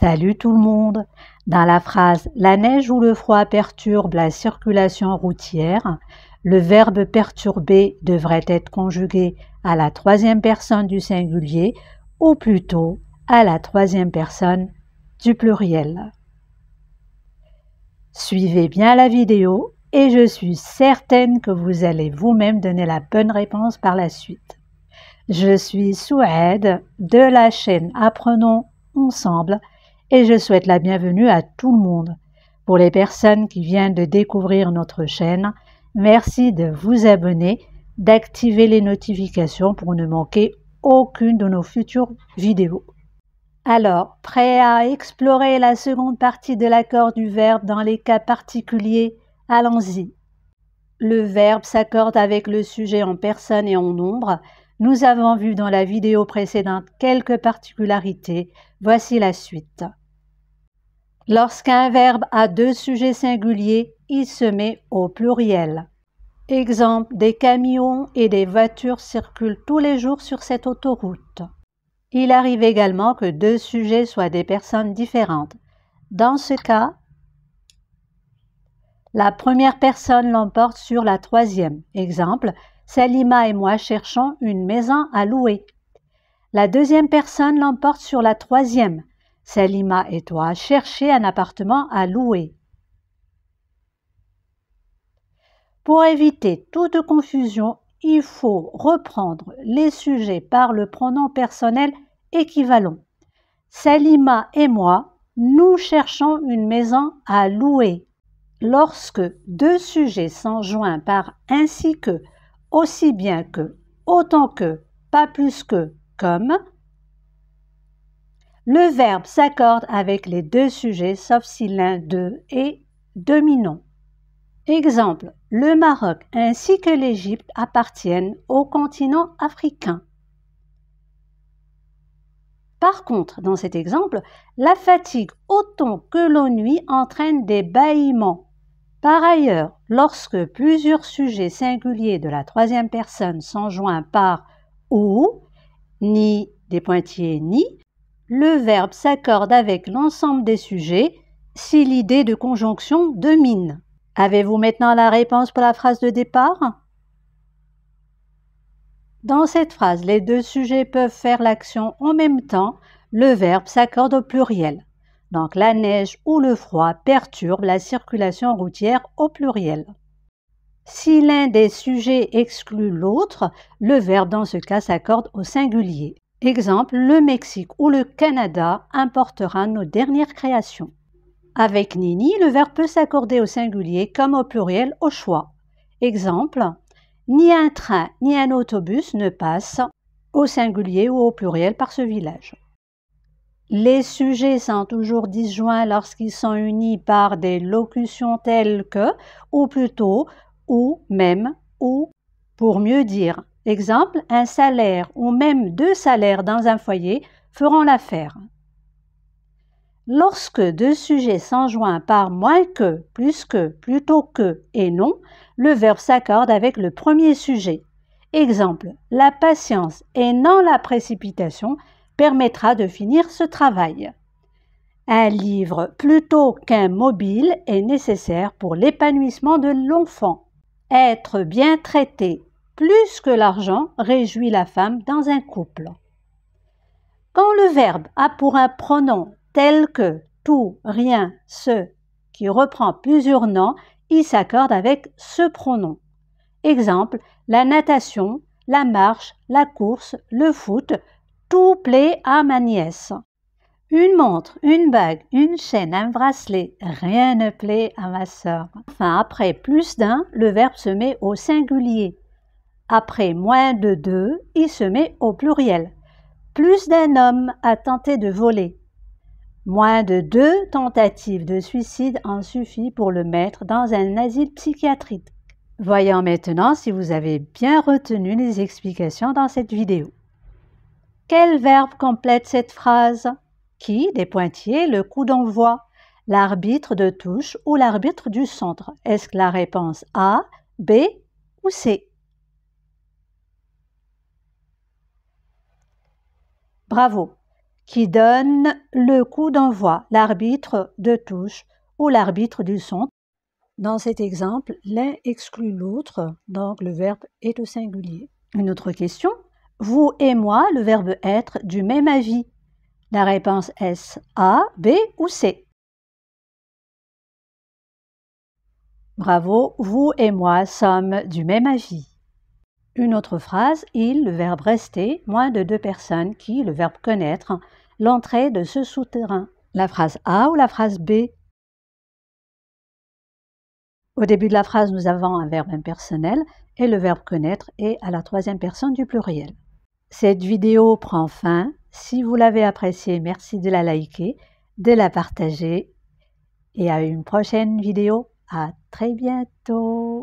Salut tout le monde. Dans la phrase La neige ou le froid perturbe la circulation routière, le verbe perturber devrait être conjugué à la troisième personne du singulier ou plutôt à la troisième personne du pluriel. Suivez bien la vidéo et je suis certaine que vous allez vous-même donner la bonne réponse par la suite. Je suis Soued de la chaîne Apprenons ensemble et je souhaite la bienvenue à tout le monde. Pour les personnes qui viennent de découvrir notre chaîne, merci de vous abonner, d'activer les notifications pour ne manquer aucune de nos futures vidéos. Alors, prêt à explorer la seconde partie de l'accord du verbe dans les cas particuliers? Allons-y. Le verbe s'accorde avec le sujet en personne et en nombre. Nous avons vu dans la vidéo précédente quelques particularités. Voici la suite. Lorsqu'un verbe a deux sujets singuliers, il se met au pluriel. Exemple, des camions et des voitures circulent tous les jours sur cette autoroute. Il arrive également que deux sujets soient des personnes différentes. Dans ce cas, la première personne l'emporte sur la troisième. Exemple, Salima et moi cherchons une maison à louer. La deuxième personne l'emporte sur la troisième. Salima et toi cherchez un appartement à louer. Pour éviter toute confusion, il faut reprendre les sujets par le pronom personnel équivalent. Salima et moi, nous cherchons une maison à louer. Lorsque deux sujets s'enjoignent par ainsi que, aussi bien que, autant que, pas plus que, comme, le verbe s'accorde avec les deux sujets sauf si l'un d'eux est dominant. Exemple, le Maroc ainsi que l'Égypte appartiennent au continent africain. Par contre, dans cet exemple, la fatigue autant que l'ennui entraîne des bâillements par ailleurs, lorsque plusieurs sujets singuliers de la troisième personne sont joints par ou, ni des pointiers ni, le verbe s'accorde avec l'ensemble des sujets si l'idée de conjonction domine. Avez-vous maintenant la réponse pour la phrase de départ? Dans cette phrase, les deux sujets peuvent faire l'action en même temps, le verbe s'accorde au pluriel. Donc la neige ou le froid perturbe la circulation routière au pluriel. Si l'un des sujets exclut l'autre, le verbe dans ce cas s'accorde au singulier. Exemple, le Mexique ou le Canada importera nos dernières créations. Avec Nini, le verbe peut s'accorder au singulier comme au pluriel au choix. Exemple, ni un train ni un autobus ne passent au singulier ou au pluriel par ce village. Les sujets sont toujours disjoints lorsqu'ils sont unis par des locutions telles que, ou plutôt, ou même, ou, pour mieux dire. Exemple, un salaire ou même deux salaires dans un foyer feront l'affaire. Lorsque deux sujets joints par moins que, plus que, plutôt que et non, le verbe s'accorde avec le premier sujet. Exemple, la patience et non la précipitation permettra de finir ce travail. Un livre plutôt qu'un mobile est nécessaire pour l'épanouissement de l'enfant. Être bien traité plus que l'argent réjouit la femme dans un couple. Quand le verbe a pour un pronom tel que tout, rien, ce, qui reprend plusieurs noms, il s'accorde avec ce pronom. Exemple, la natation, la marche, la course, le foot, tout plaît à ma nièce. Une montre, une bague, une chaîne, un bracelet, rien ne plaît à ma sœur. Enfin, après plus d'un, le verbe se met au singulier. Après moins de deux, il se met au pluriel. Plus d'un homme a tenté de voler. Moins de deux tentatives de suicide en suffit pour le mettre dans un asile psychiatrique. Voyons maintenant si vous avez bien retenu les explications dans cette vidéo. Quel verbe complète cette phrase? Qui des pointiers le coup d'envoi? L'arbitre de touche ou l'arbitre du centre? Est-ce que la réponse A, B ou C? Bravo qui donne le coup d'envoi, l'arbitre de touche ou l'arbitre du son. Dans cet exemple, l'un exclut l'autre, donc le verbe est au singulier. Une autre question. Vous et moi, le verbe être, du même avis? La réponse est A, B ou C. Bravo, vous et moi sommes du même avis. Une autre phrase, il, le verbe rester, moins de deux personnes qui, le verbe connaître, l'entrée de ce souterrain. La phrase A ou la phrase B? Au début de la phrase, nous avons un verbe impersonnel et le verbe connaître est à la troisième personne du pluriel. Cette vidéo prend fin. Si vous l'avez appréciée, merci de la liker, de la partager et à une prochaine vidéo. À très bientôt.